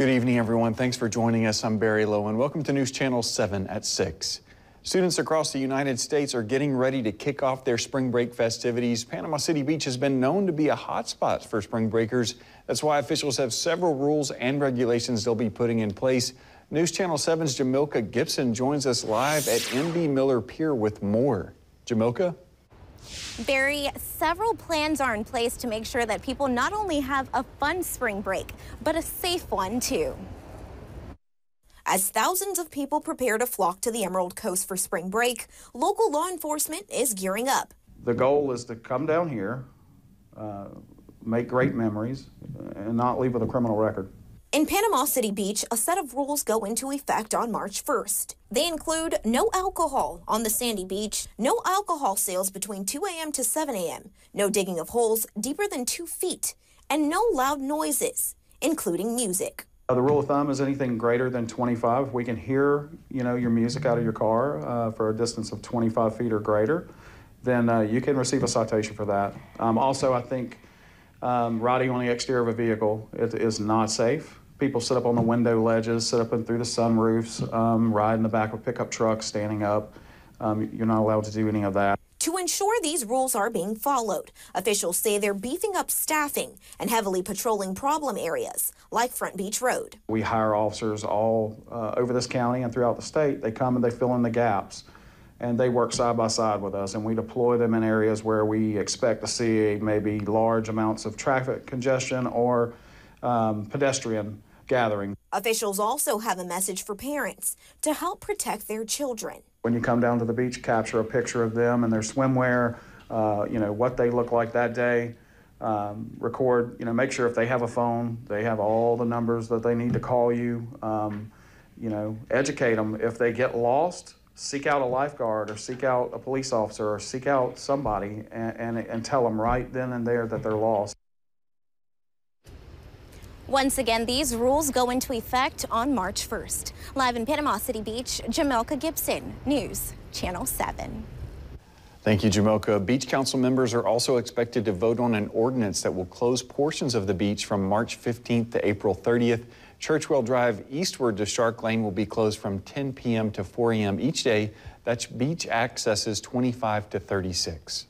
Good evening, everyone. Thanks for joining us. I'm Barry Lowen. Welcome to News Channel 7 at 6. Students across the United States are getting ready to kick off their spring break festivities. Panama City Beach has been known to be a hotspot for spring breakers. That's why officials have several rules and regulations they'll be putting in place. News Channel 7's Jamilka Gibson joins us live at MB Miller Pier with more. Jamilka? Barry, several plans are in place to make sure that people not only have a fun spring break, but a safe one too. As thousands of people prepare to flock to the Emerald Coast for spring break, local law enforcement is gearing up. The goal is to come down here, uh, make great memories, and not leave with a criminal record. In Panama City Beach, a set of rules go into effect on March 1st. They include no alcohol on the sandy beach, no alcohol sales between 2 a.m. to 7 a.m., no digging of holes deeper than two feet, and no loud noises, including music. Uh, the rule of thumb is anything greater than 25. We can hear, you know, your music out of your car uh, for a distance of 25 feet or greater, then uh, you can receive a citation for that. Um, also, I think um, riding on the exterior of a vehicle is not safe. People sit up on the window ledges, sit up and through the sunroofs, um, ride in the back of pickup trucks, standing up. Um, you're not allowed to do any of that. To ensure these rules are being followed, officials say they're beefing up staffing and heavily patrolling problem areas like Front Beach Road. We hire officers all uh, over this county and throughout the state. They come and they fill in the gaps and they work side by side with us and we deploy them in areas where we expect to see maybe large amounts of traffic congestion or um, pedestrian gathering. Officials also have a message for parents to help protect their children. When you come down to the beach, capture a picture of them and their swimwear, uh, you know, what they look like that day. Um, record, you know, make sure if they have a phone, they have all the numbers that they need to call you. Um, you know, educate them. If they get lost, seek out a lifeguard or seek out a police officer or seek out somebody and, and, and tell them right then and there that they're lost. Once again, these rules go into effect on March 1st. Live in Panama City Beach, Jamilka Gibson, News Channel 7. Thank you, Jamilka. Beach Council members are also expected to vote on an ordinance that will close portions of the beach from March 15th to April 30th. Churchwell Drive eastward to Shark Lane will be closed from 10 p.m. to 4 a.m. each day. That's beach accesses 25 to 36.